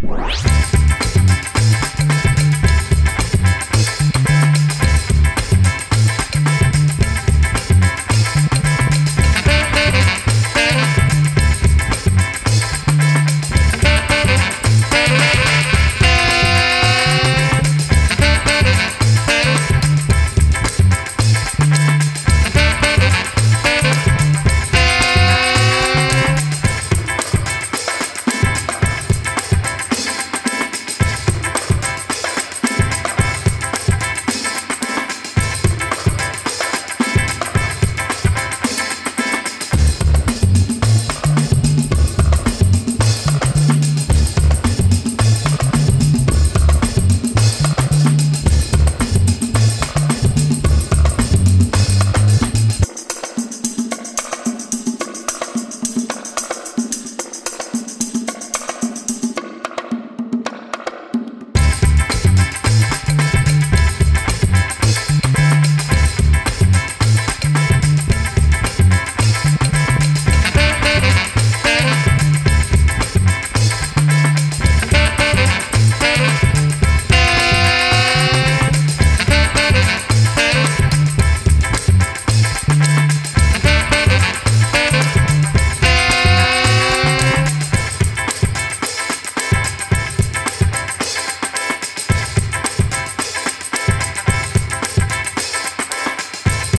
Música